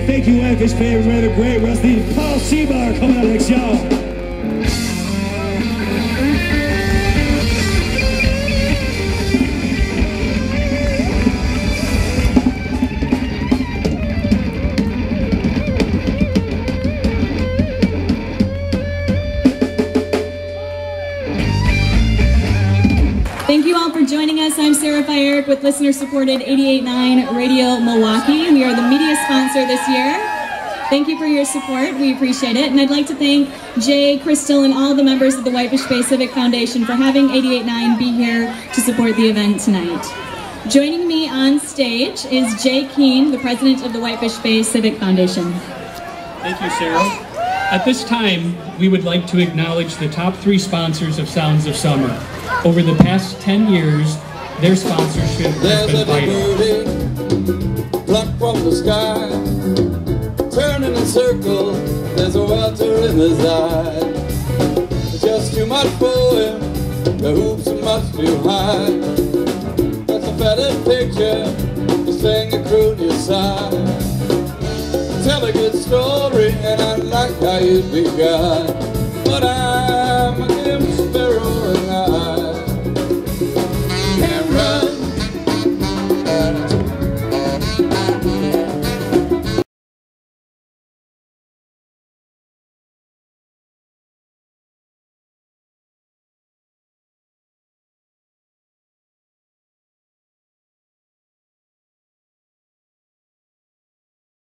Thank you, Anchor's favorite a great Rusty, Paul Seabar, coming up next, y'all. Thank you all for joining us. I'm Sarah Fayerick with listener supported 88.9 Radio Milwaukee. We are the media sponsor this year. Thank you for your support. We appreciate it. And I'd like to thank Jay, Crystal, and all the members of the Whitefish Bay Civic Foundation for having 88.9 be here to support the event tonight. Joining me on stage is Jay Keene, the president of the Whitefish Bay Civic Foundation. Thank you, Sarah. At this time, we would like to acknowledge the top three sponsors of Sounds of Summer. Over the past 10 years, their sponsorship has There's been a vital. plucked from the sky, turning in a circle. There's a welter in his eye. It's just too much for him. The hoops are much too high. That's a better picture. Just sing a croon your side. Tell a good story, and I like how you begun.